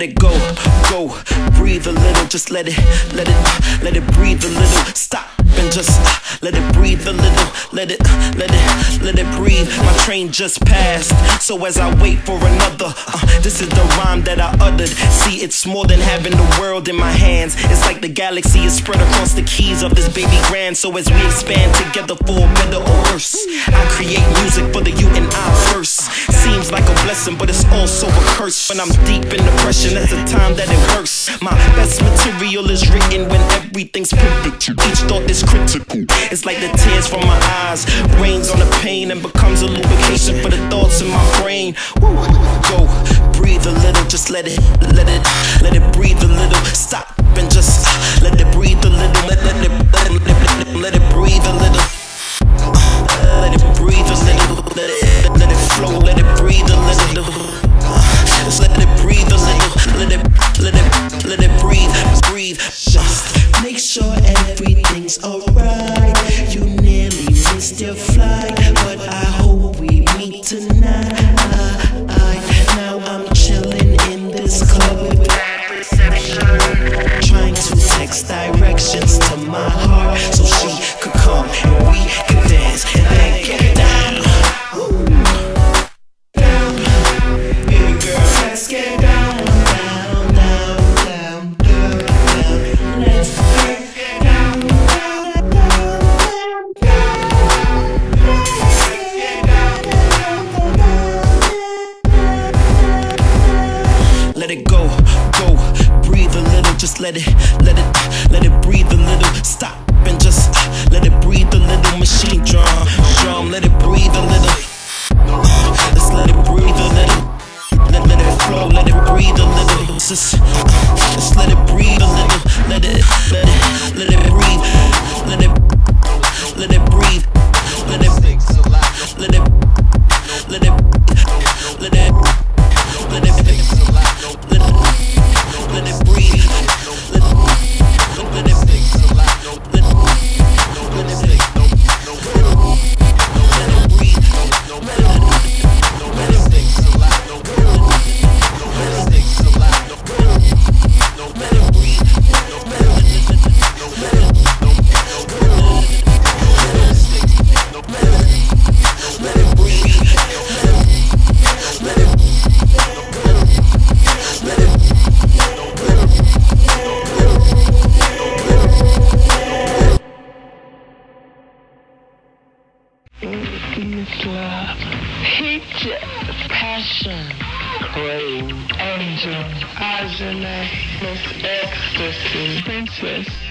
let it go, go. Breathe a little, just let it, let it, let it breathe a little. Stop and just let it breathe a little. Let it, let it, let it breathe. My train just passed, so as I wait for another, uh, this is the rhyme that I uttered. See, it's more than having the world in my hands. It's like the galaxy is spread across the keys of this baby grand. So as we expand together for better or worse, I blessing, but it's also a curse. When I'm deep in depression, that's the time that it works. My best material is written when everything's perfect. Each thought is critical. It's like the tears from my eyes rains on the pain and becomes a lubrication for the thoughts in my brain. Woo. Go, breathe a little, just let it, let it, let it breathe Just Make sure everything's alright. You nearly missed your flight, but I hope we meet tonight. Now I'm chilling in this club with bad reception. Trying to text directions to my heart so she could come let it, let it, let it breathe a little. Stop and just uh, let it breathe a little. Machinedrum, drum, let it breathe a little. Just let it breathe a little. Let, let it flow, let it breathe a little. Just, uh, just let it breathe a little. Let it, let it, let it breathe. Let it, It's love, hate, passion, crave, angel, Ajane, Miss Ecstasy, Princess.